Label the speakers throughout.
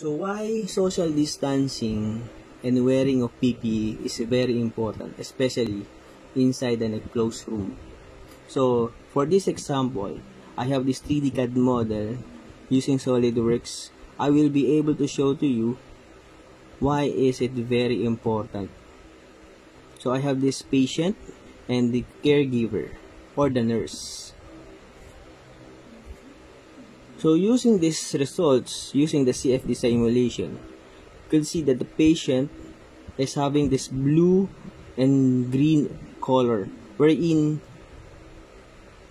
Speaker 1: So why social distancing and wearing of PPE is very important, especially inside an enclosed room. So for this example, I have this 3D CAD model using SolidWorks. I will be able to show to you why is it very important. So I have this patient and the caregiver or the nurse. So using these results, using the CFD simulation, you can see that the patient is having this blue and green color, wherein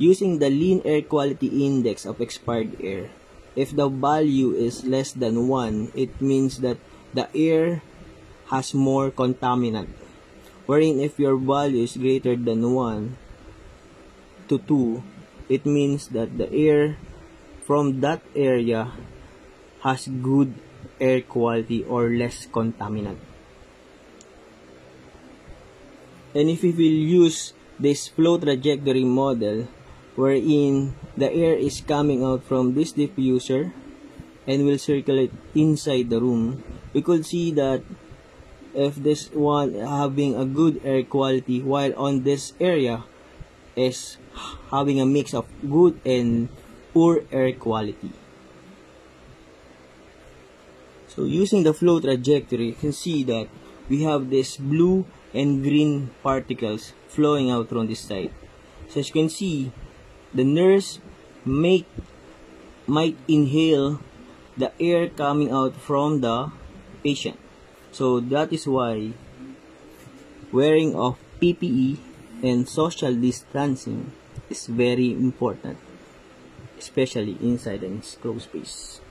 Speaker 1: using the lean air quality index of expired air, if the value is less than 1, it means that the air has more contaminant. Wherein if your value is greater than 1 to 2, it means that the air from that area has good air quality or less contaminant. And if we will use this flow trajectory model wherein the air is coming out from this diffuser and will circulate inside the room, we could see that if this one having a good air quality while on this area is having a mix of good and poor air quality. So using the flow trajectory, you can see that we have this blue and green particles flowing out from this side. So as you can see, the nurse might inhale the air coming out from the patient. So that is why wearing of PPE and social distancing is very important especially inside an enclosed space.